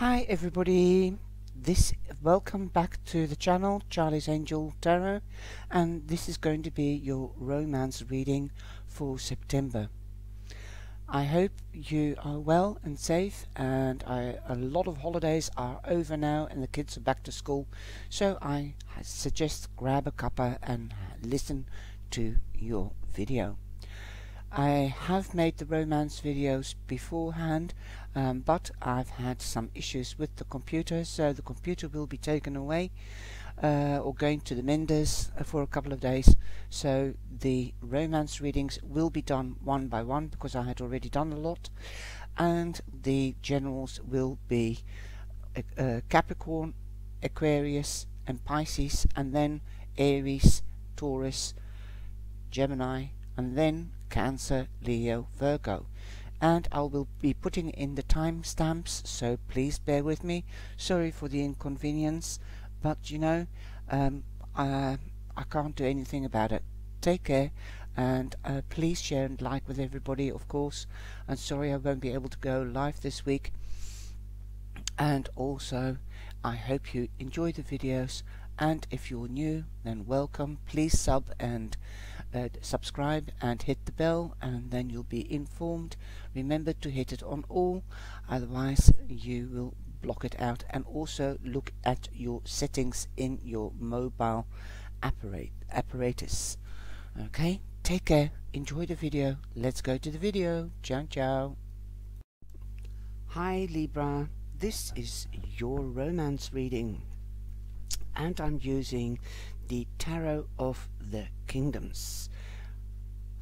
Hi everybody, this welcome back to the channel Charlie's Angel Tarot and this is going to be your romance reading for September. I hope you are well and safe and I, a lot of holidays are over now and the kids are back to school so I suggest grab a cuppa and listen to your video. I have made the romance videos beforehand um, but I've had some issues with the computer so the computer will be taken away uh, or going to the menders for a couple of days. So the romance readings will be done one by one because I had already done a lot and the generals will be uh, Capricorn, Aquarius and Pisces and then Aries, Taurus, Gemini and then Cancer, Leo, Virgo. And I will be putting in the timestamps so please bear with me. Sorry for the inconvenience but you know um, I, I can't do anything about it. Take care and uh, please share and like with everybody of course. And sorry I won't be able to go live this week. And also I hope you enjoy the videos and if you're new then welcome. Please sub and uh, subscribe and hit the bell and then you'll be informed. Remember to hit it on all otherwise you will block it out. And also look at your settings in your mobile apparat apparatus. Okay? Take care. Enjoy the video. Let's go to the video. Ciao ciao. Hi Libra. This is your romance reading and I'm using the Tarot of the Kingdoms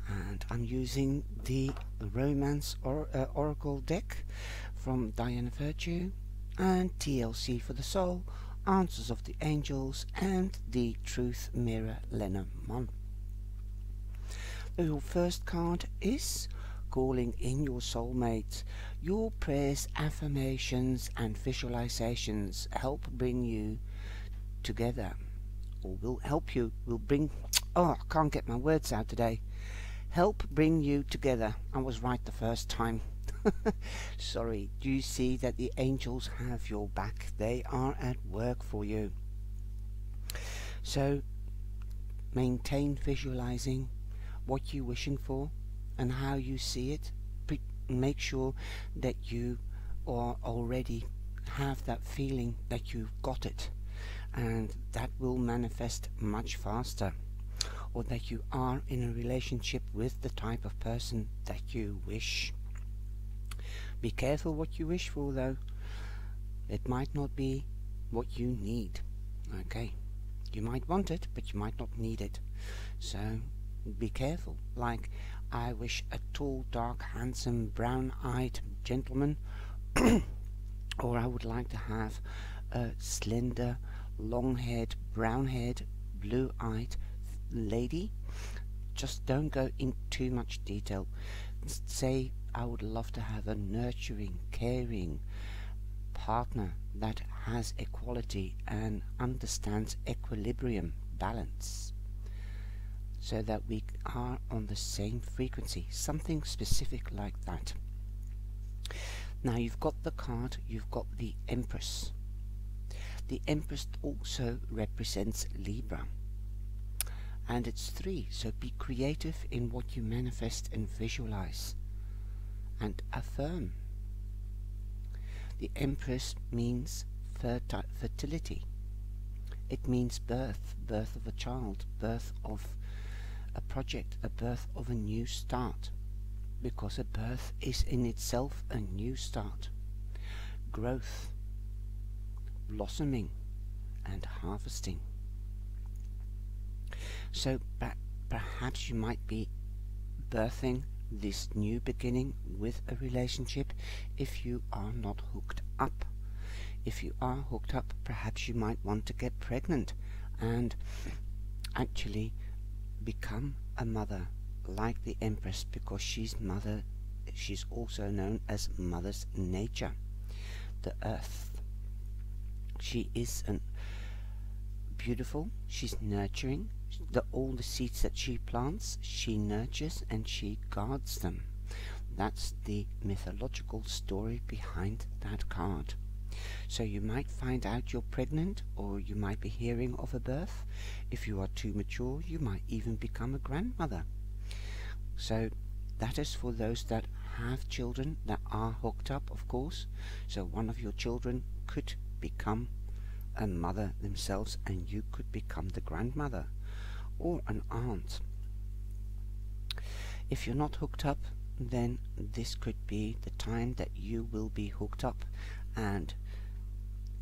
and I'm using the Romance or uh, Oracle deck from Doreen Virtue and TLC for the Soul, Answers of the Angels and the Truth Mirror Lenormand. Your first card is calling in your soulmates. Your prayers, affirmations and visualizations help bring you together or will help you, will bring, oh, I can't get my words out today, help bring you together. I was right the first time. Sorry, do you see that the angels have your back? They are at work for you. So, maintain visualizing what you're wishing for and how you see it. Pre make sure that you are already have that feeling that you've got it and that will manifest much faster or that you are in a relationship with the type of person that you wish. Be careful what you wish for though. It might not be what you need. Okay. You might want it, but you might not need it. So be careful. Like, I wish a tall, dark, handsome, brown-eyed gentleman, or I would like to have a slender, long-haired, brown-haired, blue-eyed lady. Just don't go in too much detail. Say, I would love to have a nurturing, caring partner that has equality and understands equilibrium, balance, so that we are on the same frequency, something specific like that. Now you've got the card, you've got the Empress. The Empress also represents Libra. And it's three, so be creative in what you manifest and visualize. And affirm. The Empress means fertility. It means birth, birth of a child, birth of a project, a birth of a new start. Because a birth is in itself a new start. Growth blossoming and harvesting. So perhaps you might be birthing this new beginning with a relationship if you are not hooked up. If you are hooked up, perhaps you might want to get pregnant and actually become a mother like the Empress because she's mother she's also known as mother's nature the earth she is an beautiful, she's nurturing. The, all the seeds that she plants, she nurtures and she guards them. That's the mythological story behind that card. So you might find out you're pregnant, or you might be hearing of a birth. If you are too mature, you might even become a grandmother. So that is for those that have children that are hooked up, of course. So one of your children could become a mother themselves, and you could become the grandmother or an aunt. If you're not hooked up, then this could be the time that you will be hooked up and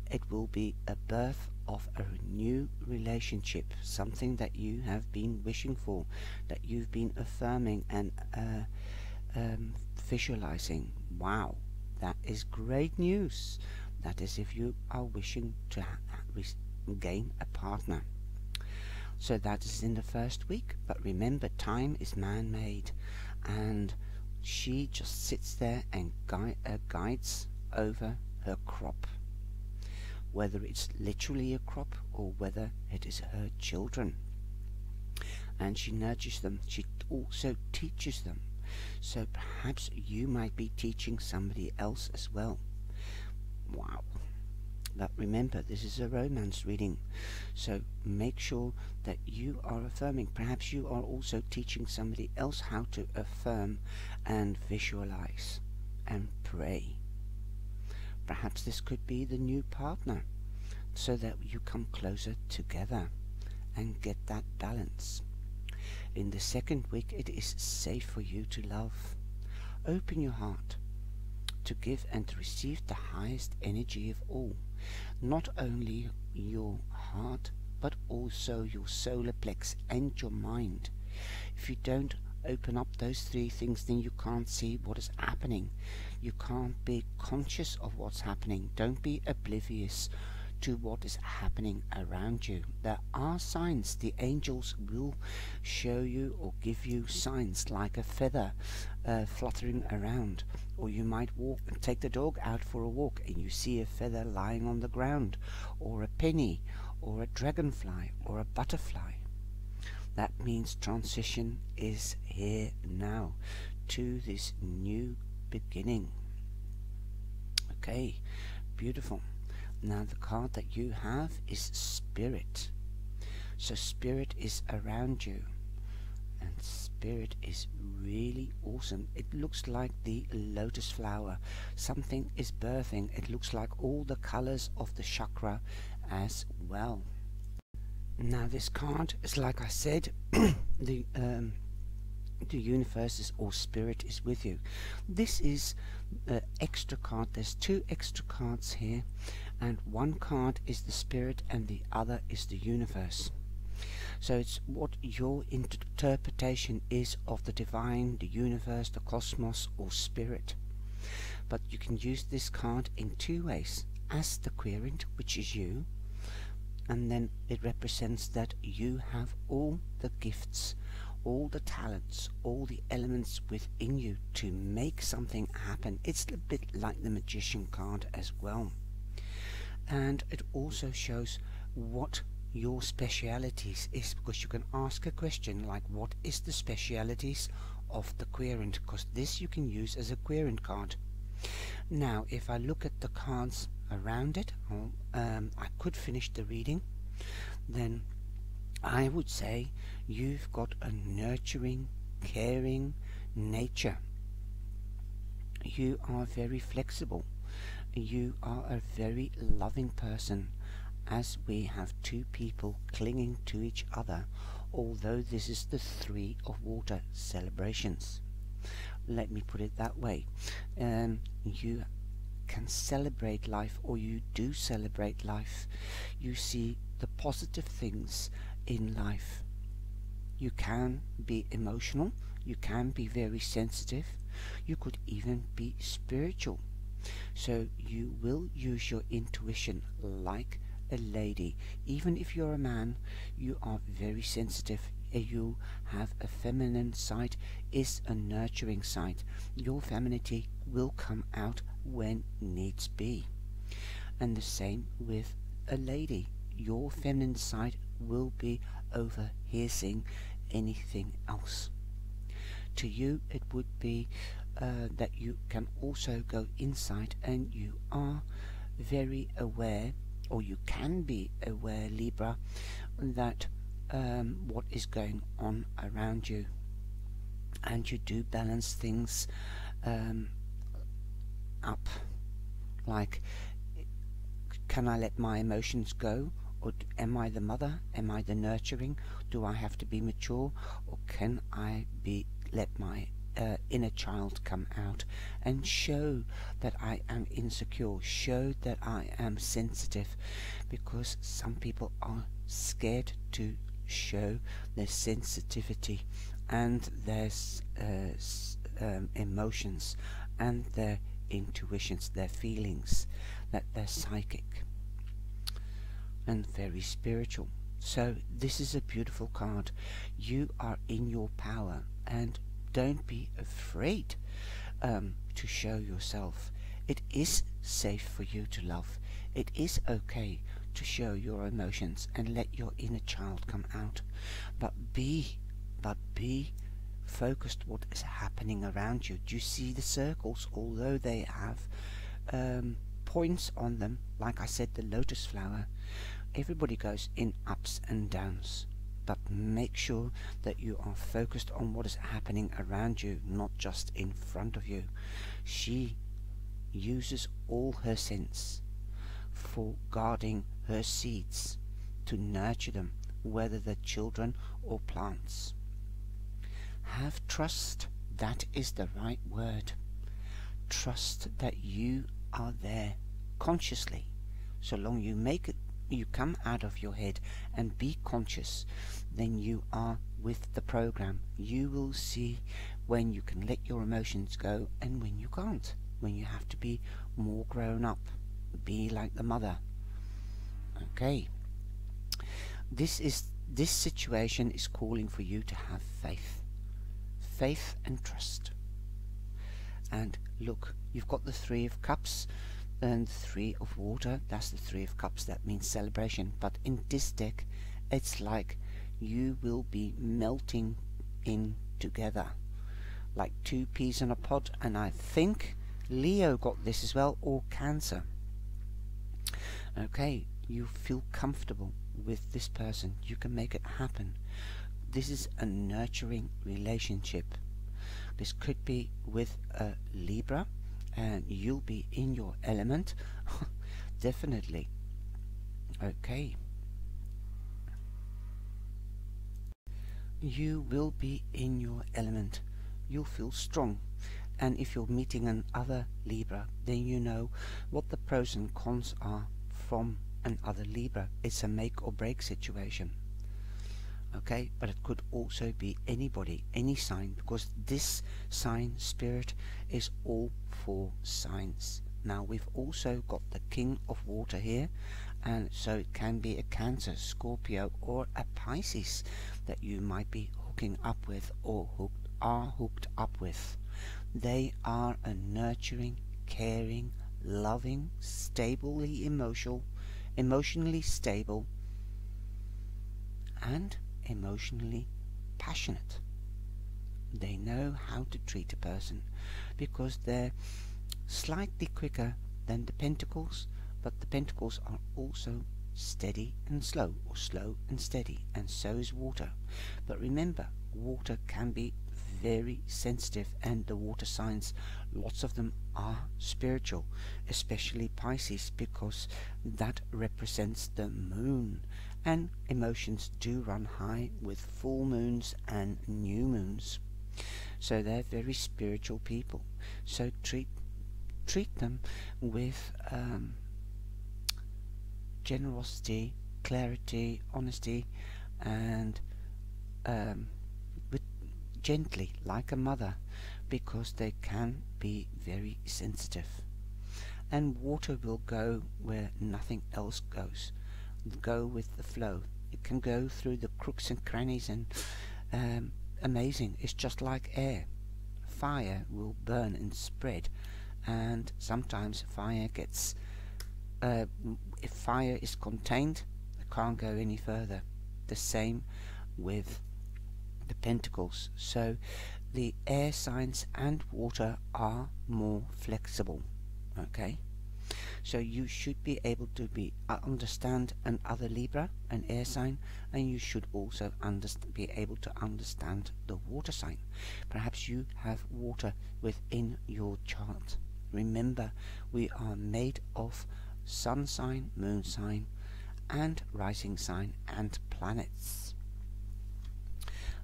it will be a birth of a new relationship, something that you have been wishing for, that you've been affirming and uh, um, visualizing. Wow, that is great news. That is if you are wishing to gain a partner. So that is in the first week. But remember, time is man-made, and she just sits there and gui uh, guides over her crop. Whether it's literally a crop or whether it is her children. And she nurtures them. She also teaches them. So perhaps you might be teaching somebody else as well. Wow. But remember, this is a romance reading, so make sure that you are affirming. Perhaps you are also teaching somebody else how to affirm and visualize and pray. Perhaps this could be the new partner, so that you come closer together and get that balance. In the second week, it is safe for you to love. Open your heart to give and to receive the highest energy of all not only your heart, but also your solar plex and your mind. If you don't open up those three things, then you can't see what is happening. You can't be conscious of what's happening. Don't be oblivious to what is happening around you. There are signs. The angels will show you or give you signs like a feather uh, fluttering around. Or you might walk and take the dog out for a walk and you see a feather lying on the ground. Or a penny. Or a dragonfly. Or a butterfly. That means transition is here now to this new beginning. Okay, beautiful. Now the card that you have is Spirit. So Spirit is around you. And Spirit is really awesome. It looks like the lotus flower. Something is birthing. It looks like all the colors of the chakra as well. Now this card is like I said, the um, the universe is or spirit is with you. This is an extra card. There's two extra cards here and one card is the spirit and the other is the universe. So it's what your interpretation is of the divine, the universe, the cosmos or spirit. But you can use this card in two ways. As the querent, which is you, and then it represents that you have all the gifts, all the talents, all the elements within you to make something happen. It's a bit like the magician card as well and it also shows what your specialities is because you can ask a question like what is the specialities of the querent? Because this you can use as a querent card. Now if I look at the cards around it um, I could finish the reading then I would say you've got a nurturing caring nature. You are very flexible. You are a very loving person as we have two people clinging to each other although this is the three of water celebrations. Let me put it that way. Um, you can celebrate life or you do celebrate life. You see the positive things in life. You can be emotional. You can be very sensitive. You could even be spiritual. So you will use your intuition like a lady. Even if you're a man, you are very sensitive. You have a feminine side, is a nurturing side. Your femininity will come out when needs be. And the same with a lady. Your feminine side will be overhearsing anything else. To you, it would be uh, that you can also go inside and you are very aware, or you can be aware, Libra, that um, what is going on around you. And you do balance things um, up. Like, can I let my emotions go? Or am I the mother? Am I the nurturing? Do I have to be mature? Or can I be let my uh, inner child come out and show that I am insecure, show that I am sensitive, because some people are scared to show their sensitivity and their uh, um, emotions and their intuitions, their feelings, that they're psychic and very spiritual. So this is a beautiful card. You are in your power and don't be afraid um, to show yourself. It is safe for you to love. It is okay to show your emotions and let your inner child come out. But be, but be focused what is happening around you. Do you see the circles? Although they have um, points on them, like I said, the lotus flower, everybody goes in ups and downs. But make sure that you are focused on what is happening around you, not just in front of you. She uses all her sense for guarding her seeds to nurture them, whether they're children or plants. Have trust, that is the right word. Trust that you are there consciously, so long you make it you come out of your head and be conscious, then you are with the program. You will see when you can let your emotions go and when you can't, when you have to be more grown up. Be like the mother. Okay. This is this situation is calling for you to have faith. Faith and trust. And look, you've got the three of cups and three of water. That's the three of cups. That means celebration. But in this deck, it's like you will be melting in together. Like two peas in a pod. And I think Leo got this as well or Cancer. Okay you feel comfortable with this person. You can make it happen. This is a nurturing relationship. This could be with a Libra and you'll be in your element. Definitely. Okay. You will be in your element. You'll feel strong. And if you're meeting another Libra then you know what the pros and cons are from another Libra. It's a make or break situation okay? But it could also be anybody any sign because this sign spirit is all four signs. Now we've also got the king of water here and so it can be a cancer scorpio or a pisces that you might be hooking up with or hooked are hooked up with. They are a nurturing caring loving stably emotional emotionally stable and emotionally passionate. They know how to treat a person because they're slightly quicker than the pentacles, but the pentacles are also steady and slow, or slow and steady, and so is water. But remember, water can be very sensitive, and the water signs, lots of them are spiritual, especially Pisces, because that represents the moon, and emotions do run high with full moons and new moons. So they're very spiritual people. So treat treat them with um, generosity, clarity, honesty, and um, with gently, like a mother, because they can be very sensitive. And water will go where nothing else goes go with the flow. It can go through the crooks and crannies and um, amazing. It's just like air. Fire will burn and spread and sometimes fire gets uh, if fire is contained it can't go any further. The same with the pentacles. So the air signs and water are more flexible. Okay? So you should be able to be uh, understand an other Libra, an air sign, and you should also be able to understand the water sign. Perhaps you have water within your chart. Remember, we are made of sun sign, moon sign, and rising sign and planets.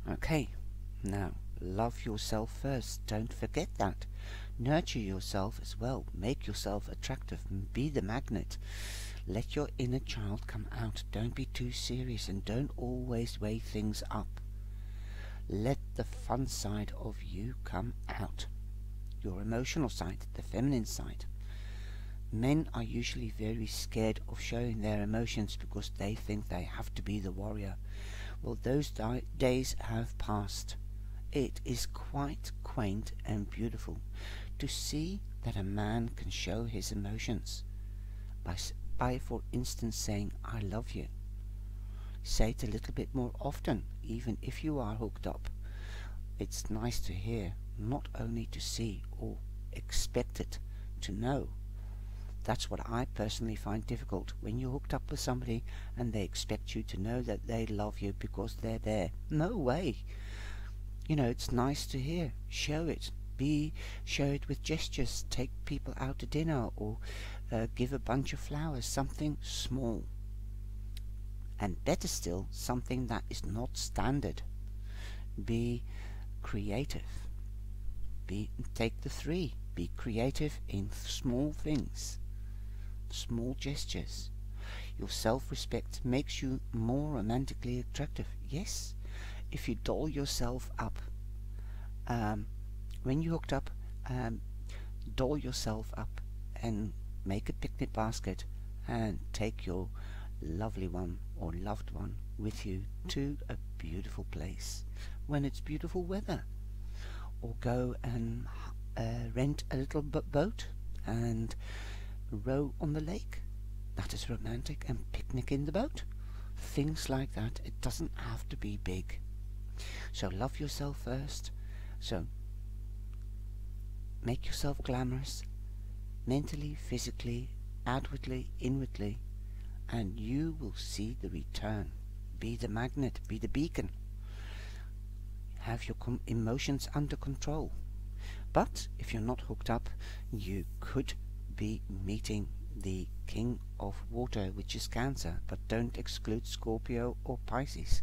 Okay, now love yourself first. Don't forget that. Nurture yourself as well. Make yourself attractive. Be the magnet. Let your inner child come out. Don't be too serious and don't always weigh things up. Let the fun side of you come out. Your emotional side, the feminine side. Men are usually very scared of showing their emotions because they think they have to be the warrior. Well, those days have passed. It is quite quaint and beautiful to see that a man can show his emotions by, by for instance saying I love you. Say it a little bit more often, even if you are hooked up. It's nice to hear, not only to see or expect it to know. That's what I personally find difficult when you're hooked up with somebody and they expect you to know that they love you because they're there. No way. You know, it's nice to hear. Show it be show it with gestures, take people out to dinner, or uh, give a bunch of flowers, something small. And better still, something that is not standard. Be creative. Be take the three. Be creative in small things, small gestures. Your self-respect makes you more romantically attractive. Yes, if you doll yourself up, um, when you hooked up, um, doll yourself up and make a picnic basket and take your lovely one or loved one with you to a beautiful place when it's beautiful weather. Or go and uh, rent a little boat and row on the lake. That is romantic and picnic in the boat. Things like that. It doesn't have to be big. So love yourself first. So Make yourself glamorous, mentally, physically, outwardly, inwardly, and you will see the return. Be the magnet, be the beacon. Have your emotions under control. But if you're not hooked up, you could be meeting the king of water, which is Cancer, but don't exclude Scorpio or Pisces.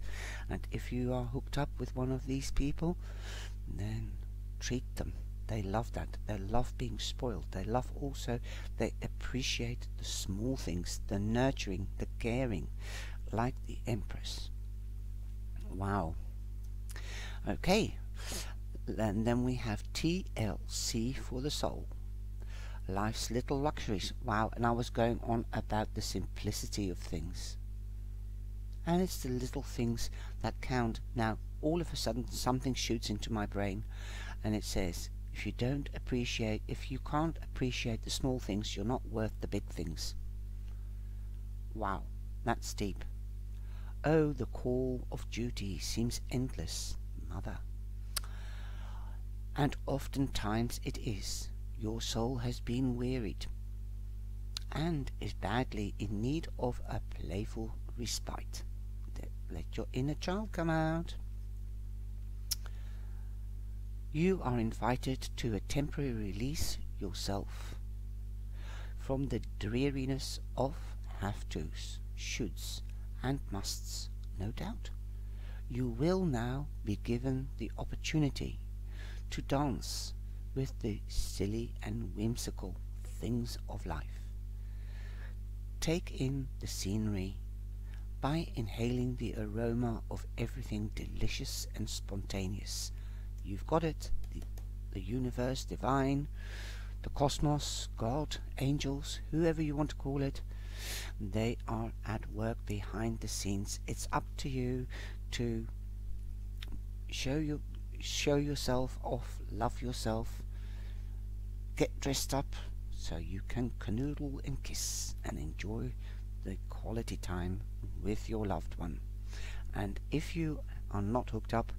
And if you are hooked up with one of these people, then treat them they love that. They love being spoiled. They love also, they appreciate the small things, the nurturing, the caring, like the Empress. Wow. Okay. And then we have TLC for the soul. Life's little luxuries. Wow. And I was going on about the simplicity of things. And it's the little things that count. Now, all of a sudden, something shoots into my brain and it says, if you don't appreciate, if you can't appreciate the small things, you're not worth the big things. Wow, that's deep. Oh, the call of duty seems endless, mother. And oftentimes it is. Your soul has been wearied and is badly in need of a playful respite. Let your inner child come out. You are invited to a temporary release yourself from the dreariness of have tos, shoulds, and musts, no doubt. You will now be given the opportunity to dance with the silly and whimsical things of life. Take in the scenery by inhaling the aroma of everything delicious and spontaneous You've got it. The, the universe, divine, the cosmos, God, angels, whoever you want to call it, they are at work behind the scenes. It's up to you to show you show yourself off, love yourself, get dressed up so you can canoodle and kiss and enjoy the quality time with your loved one. And if you are not hooked up,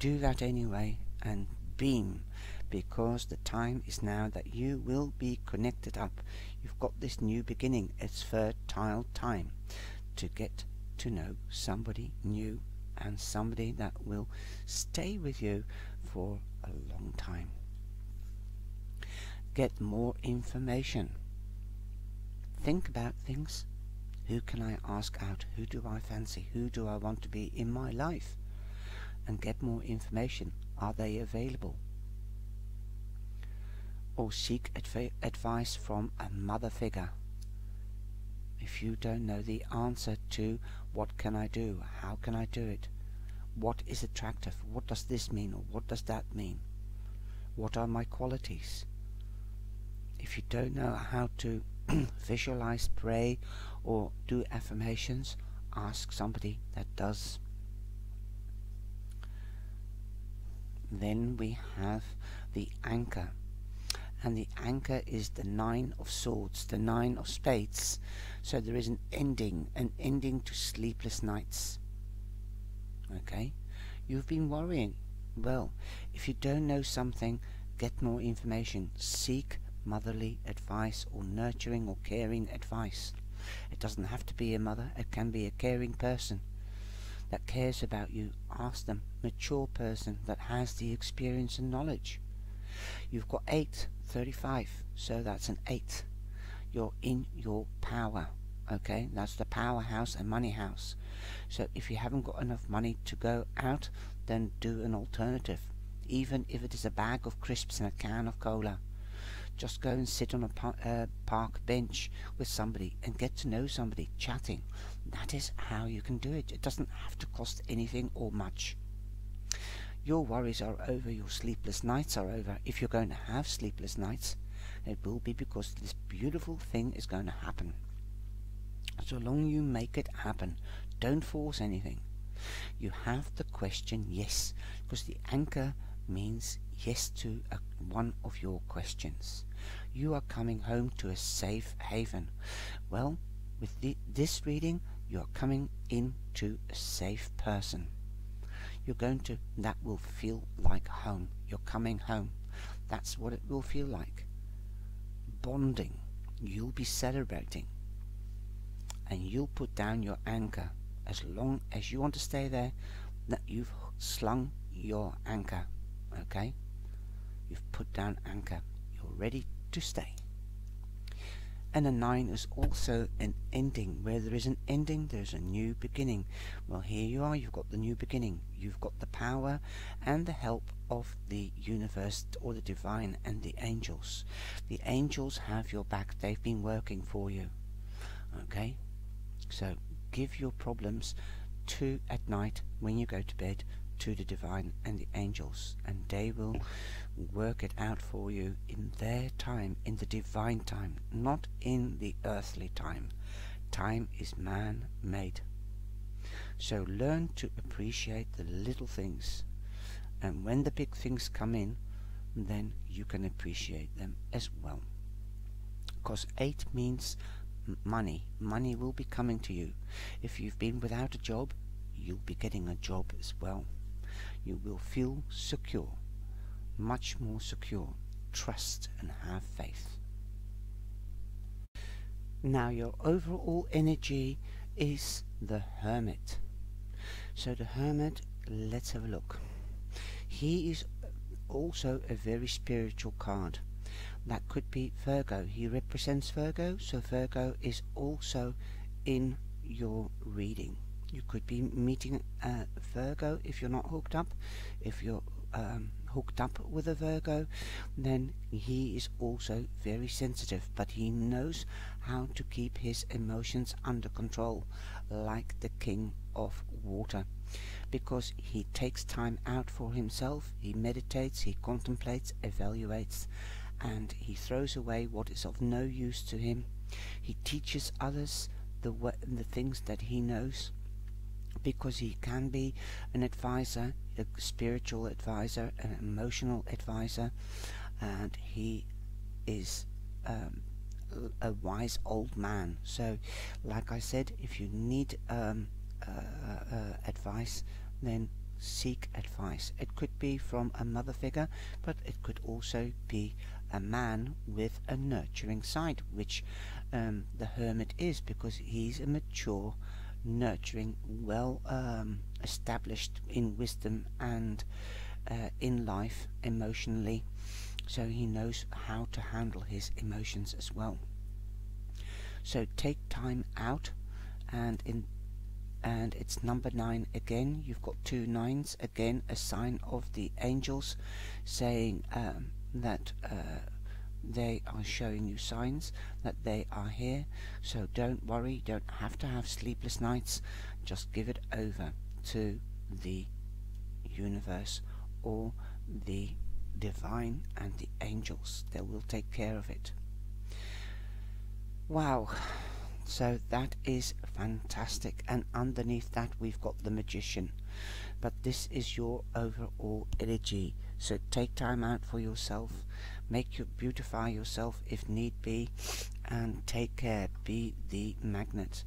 do that anyway and beam because the time is now that you will be connected up. You've got this new beginning. It's fertile time to get to know somebody new and somebody that will stay with you for a long time. Get more information. Think about things. Who can I ask out? Who do I fancy? Who do I want to be in my life? And get more information. Are they available? Or seek adv advice from a mother figure. If you don't know the answer to what can I do, how can I do it, what is attractive, what does this mean or what does that mean, what are my qualities, if you don't know how to visualize, pray, or do affirmations, ask somebody that does. Then we have the anchor. And the anchor is the nine of swords, the nine of spades. So there is an ending, an ending to sleepless nights. Okay? You've been worrying. Well, if you don't know something, get more information. Seek motherly advice or nurturing or caring advice. It doesn't have to be a mother, it can be a caring person that cares about you. Ask them, mature person that has the experience and knowledge. You've got 8, 35, so that's an 8. You're in your power, okay? That's the powerhouse and money house. So if you haven't got enough money to go out, then do an alternative. Even if it is a bag of crisps and a can of cola. Just go and sit on a uh, park bench with somebody and get to know somebody, chatting. That is how you can do it. It doesn't have to cost anything or much. Your worries are over, your sleepless nights are over. If you're going to have sleepless nights, it will be because this beautiful thing is going to happen. So long you make it happen, don't force anything. You have the question yes, because the anchor means yes to a, one of your questions. You are coming home to a safe haven. Well, with the, this reading, you are coming into a safe person. You're going to, that will feel like home. You're coming home. That's what it will feel like. Bonding. You'll be celebrating. And you'll put down your anchor as long as you want to stay there, that you've slung your anchor. Okay? You've put down anchor. You're ready to stay. And a 9 is also an ending. Where there is an ending, there's a new beginning. Well, here you are, you've got the new beginning. You've got the power and the help of the universe or the divine and the angels. The angels have your back. They've been working for you. Okay? So, give your problems to at night when you go to bed to the divine and the angels and they will work it out for you in their time, in the divine time, not in the earthly time. Time is man-made. So learn to appreciate the little things and when the big things come in then you can appreciate them as well. Because 8 means money. Money will be coming to you. If you've been without a job, you'll be getting a job as well you will feel secure, much more secure. Trust and have faith. Now your overall energy is the Hermit. So the Hermit, let's have a look. He is also a very spiritual card. That could be Virgo. He represents Virgo, so Virgo is also in your reading you could be meeting a Virgo if you're not hooked up. If you're um, hooked up with a Virgo, then he is also very sensitive, but he knows how to keep his emotions under control, like the King of Water, because he takes time out for himself, he meditates, he contemplates, evaluates, and he throws away what is of no use to him. He teaches others the, the things that he knows because he can be an advisor, a spiritual advisor, an emotional advisor, and he is um, a wise old man. So, like I said, if you need um, uh, uh, advice, then seek advice. It could be from a mother figure, but it could also be a man with a nurturing side, which um, the hermit is because he's a mature, nurturing, well um, established in wisdom and uh, in life emotionally, so he knows how to handle his emotions as well. So take time out and in and it's number nine again. You've got two nines. Again a sign of the angels saying um, that uh, they are showing you signs that they are here. So don't worry don't have to have sleepless nights. Just give it over to the universe or the divine and the angels. They will take care of it. Wow. So that is fantastic. And underneath that we've got the magician. But this is your overall energy so take time out for yourself. Make you beautify yourself if need be and take care. Be the magnet.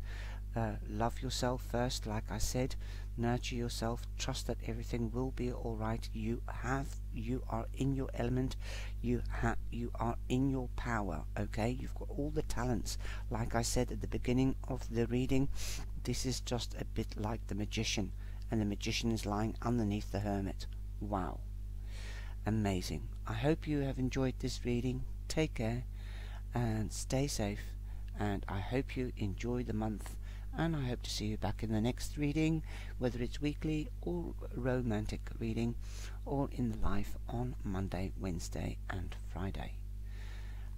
Uh, love yourself first like I said. Nurture yourself. Trust that everything will be all right. You have you are in your element. You have you are in your power okay? You've got all the talents. Like I said at the beginning of the reading this is just a bit like the magician and the magician is lying underneath the hermit. Wow amazing. I hope you have enjoyed this reading. Take care and stay safe. And I hope you enjoy the month. And I hope to see you back in the next reading, whether it's weekly or romantic reading, or in the live on Monday, Wednesday, and Friday.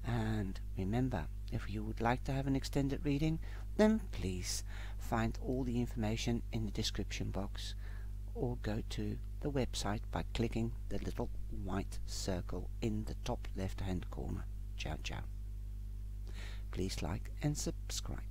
And remember, if you would like to have an extended reading, then please find all the information in the description box or go to the website by clicking the little white circle in the top left hand corner. Ciao ciao. Please like and subscribe.